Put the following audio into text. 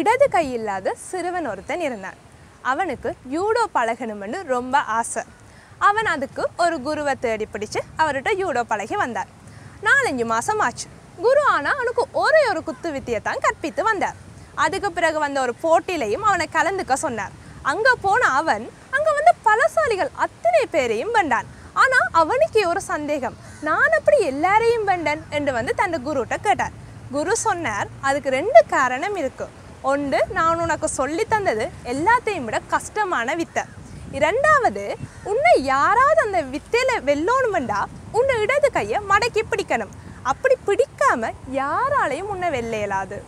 இடது கை இல்லாத சிறுவன் ஒருத்தன் இருந்தான். அவனுக்கு யூடோ பழகணும்னு ரொம்ப ஆசை. அவன் அதுக்கு ஒரு குருவை தேடி பிடிச்சு அவர்கிட்ட யூடோ பழகி வந்தார் நாலஞ்சு மாதம் ஆச்சு. குரு ஆனால் அவனுக்கு ஒரே ஒரு குத்து வித்தியை தான் கற்பித்து வந்தார். அதுக்கு பிறகு வந்த ஒரு போட்டியிலையும் அவனை கலந்துக்க சொன்னார். அங்கே போன அவன் அங்கே வந்து பலசாலிகள் அத்தனை பேரையும் வென்றான். ஆனால் அவனுக்கு ஒரு சந்தேகம். நான் அப்படி எல்லாரையும் வென்றேன்? என்று வந்து தன் குருட்ட கேட்டார். குரு சொன்னார் அதுக்கு ரெண்டு காரணம் இருக்குது ஒன்று நான் உனக்கு சொல்லி தந்தது எல்லாத்தையும் விட கஷ்டமான வித்தை. இரண்டாவது உன்னை யாராவது அந்த வித்தையில் வெல்லோணுமெண்டா உன்னை இடது கையை மடக்கி பிடிக்கணும். அப்படி பிடிக்காம யாராலையும் உன்னை வெள்ளையலாது